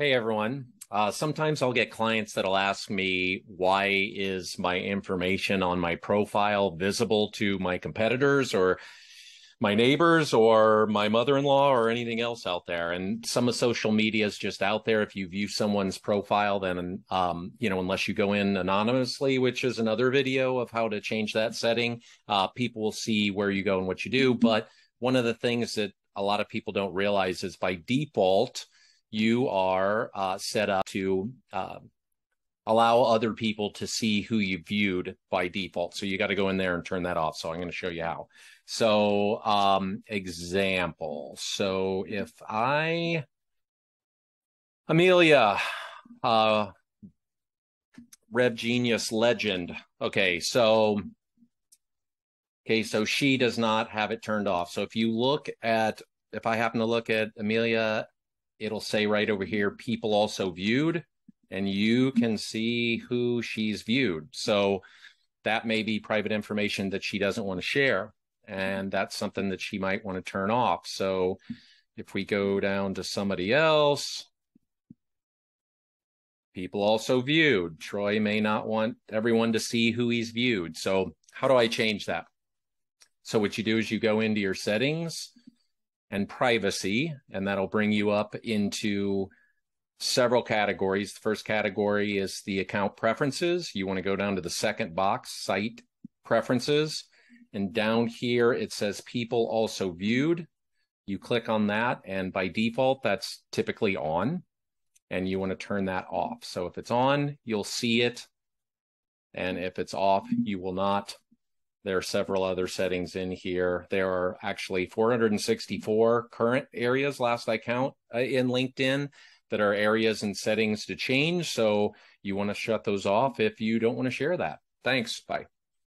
Hey everyone. Uh, sometimes I'll get clients that'll ask me, why is my information on my profile visible to my competitors or my neighbors or my mother-in-law or anything else out there? And some of social media is just out there. If you view someone's profile, then, um, you know, unless you go in anonymously, which is another video of how to change that setting, uh, people will see where you go and what you do. But one of the things that a lot of people don't realize is by default, you are uh, set up to uh, allow other people to see who you viewed by default. So you got to go in there and turn that off. So I'm going to show you how. So um, example. So if I, Amelia, uh, Rev Genius legend. Okay, so okay, so she does not have it turned off. So if you look at, if I happen to look at Amelia it'll say right over here, people also viewed, and you can see who she's viewed. So that may be private information that she doesn't want to share. And that's something that she might want to turn off. So if we go down to somebody else, people also viewed. Troy may not want everyone to see who he's viewed. So how do I change that? So what you do is you go into your settings and privacy, and that'll bring you up into several categories. The first category is the account preferences. You want to go down to the second box, site preferences. And down here, it says people also viewed. You click on that, and by default, that's typically on. And you want to turn that off. So if it's on, you'll see it. And if it's off, you will not. There are several other settings in here. There are actually 464 current areas, last I count, uh, in LinkedIn that are areas and settings to change. So you want to shut those off if you don't want to share that. Thanks. Bye.